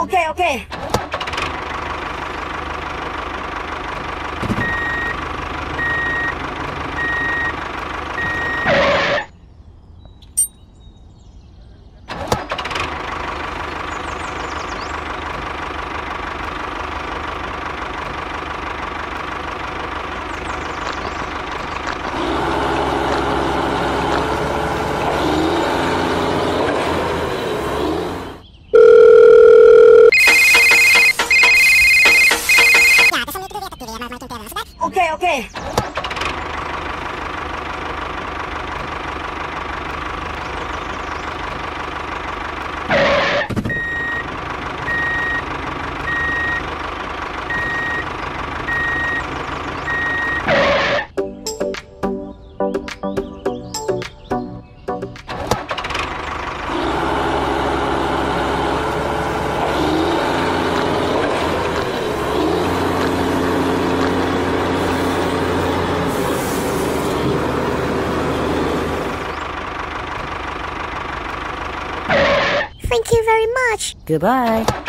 Okay, okay. Thank you very much. Goodbye.